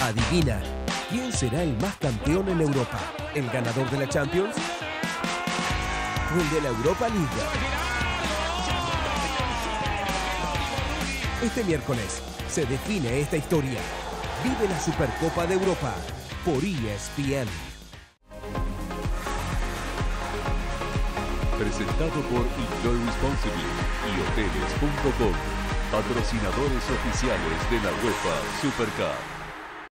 Adivina, ¿quién será el más campeón en Europa? ¿El ganador de la Champions? ¿O el de la Europa League? Este miércoles se define esta historia. Vive la Supercopa de Europa por ESPN. Presentado por Enjoy Responsibly y Hoteles.com, patrocinadores oficiales de la UEFA Supercup.